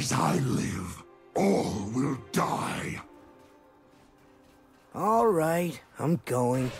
As I live, all will die. All right, I'm going.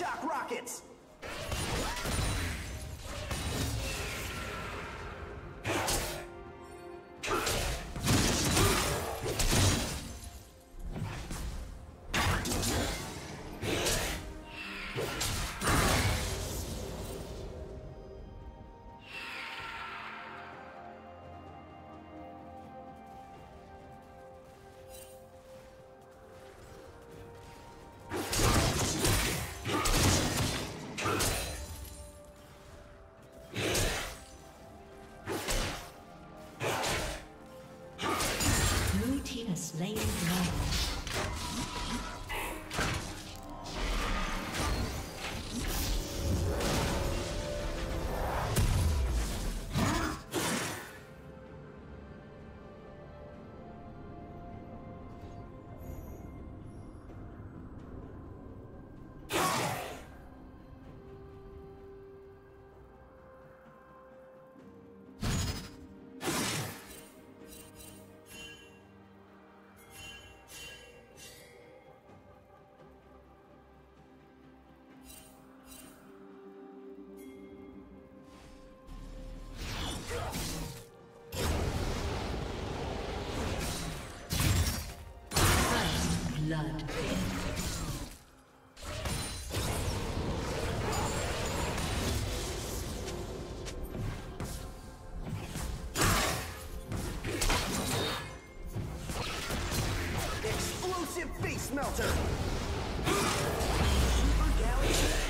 Shock rockets! Slain blood. Explosive face melter. Super galaxy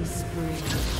Killing spree.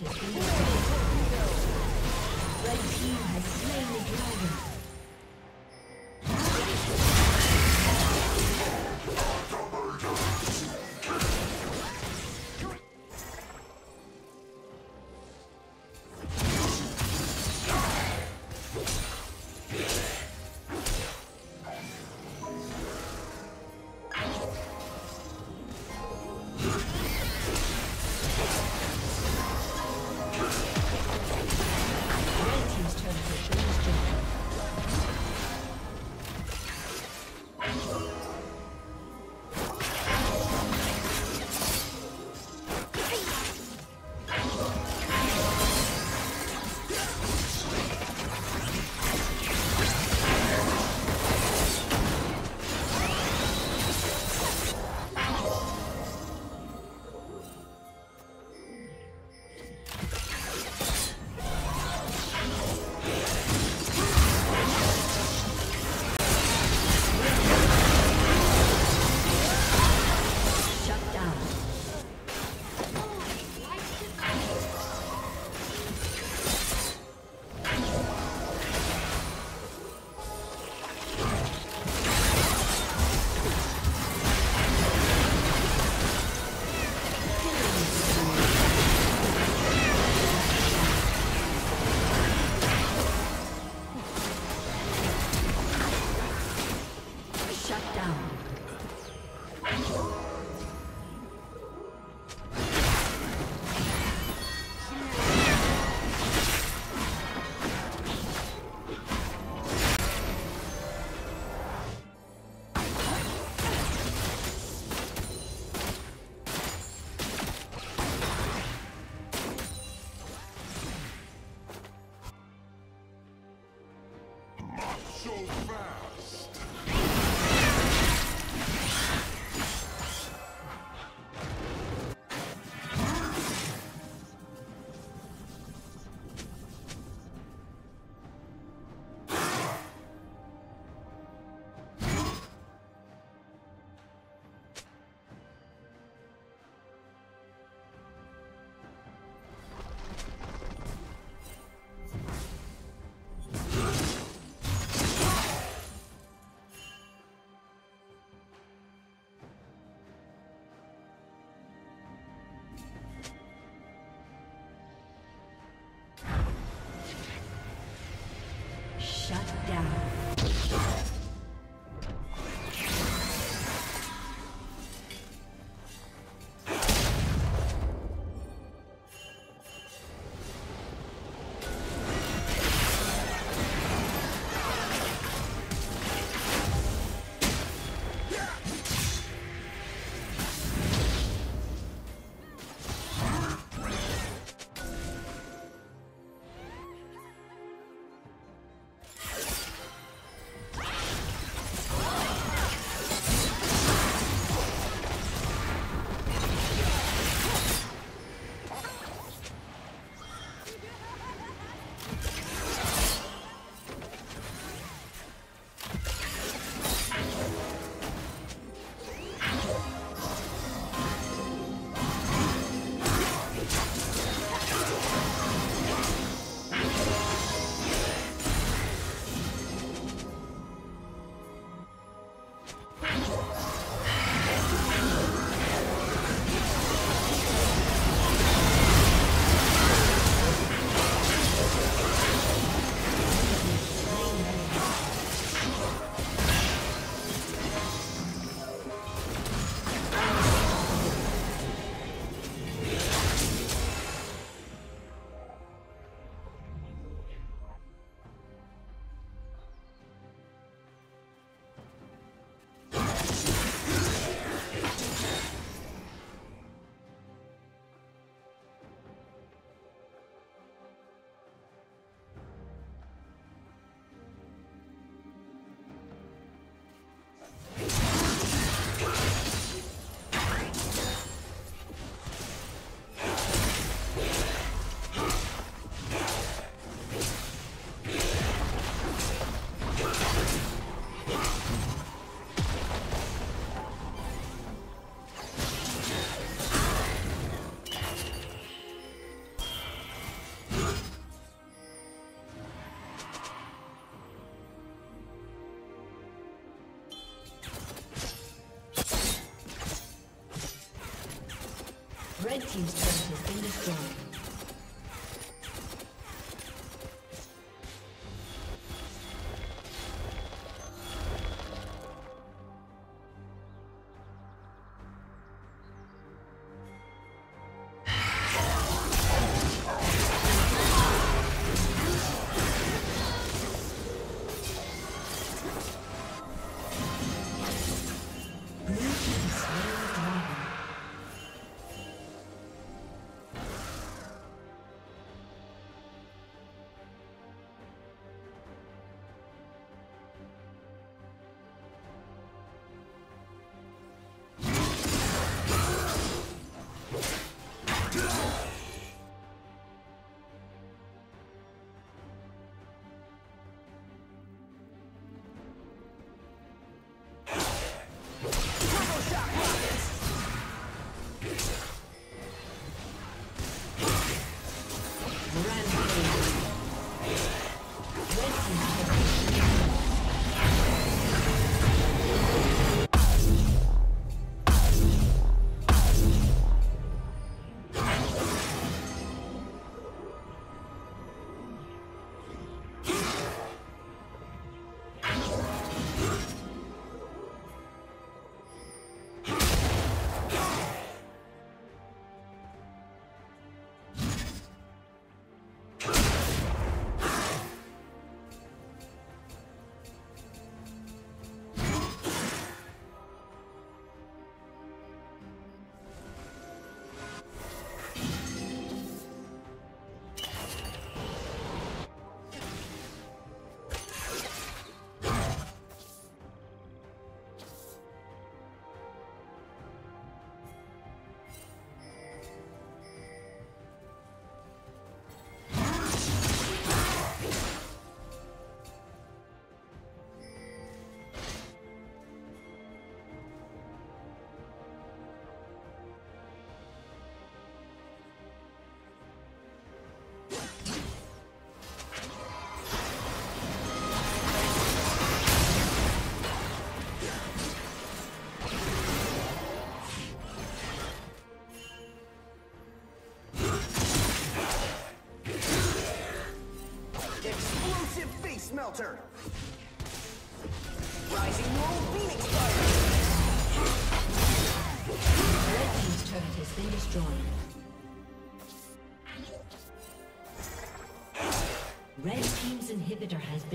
Has been destroyed. Red team has slain the dragon.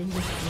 Been destroyed.